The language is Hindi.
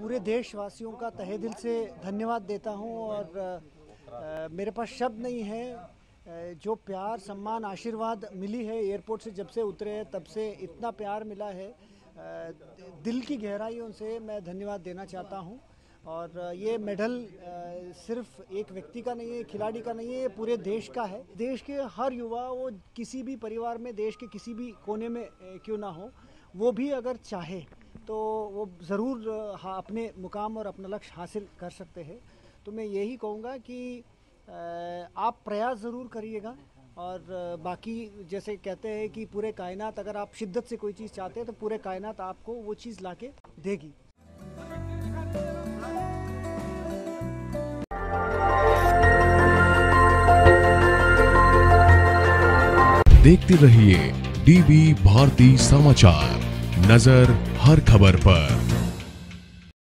पूरे देशवासियों का तहे दिल से धन्यवाद देता हूँ और मेरे पास शब्द नहीं है। जो प्यार, सम्मान, आशीर्वाद मिली है एयरपोर्ट से जब से उतरे हैं, तब से इतना प्यार मिला है। दिल की गहराइयों से मैं धन्यवाद देना चाहता हूँ और ये मेडल सिर्फ़ एक व्यक्ति का नहीं है खिलाड़ी का नहीं है, ये पूरे देश का है। देश के हर युवा, वो किसी भी परिवार में, देश के किसी भी कोने में क्यों ना हो, वो भी अगर चाहे तो वो ज़रूर अपने मुकाम और अपना लक्ष्य हासिल कर सकते हैं। तो मैं यही कहूँगा कि आप प्रयास ज़रूर करिएगा और बाकी जैसे कहते हैं कि पूरे कायनात, अगर आप शिद्दत से कोई चीज़ चाहते हैं तो पूरे कायनात आपको वो चीज़ ला देगी। देखते रहिए डीबी भारती समाचार। नज़र हर खबर पर।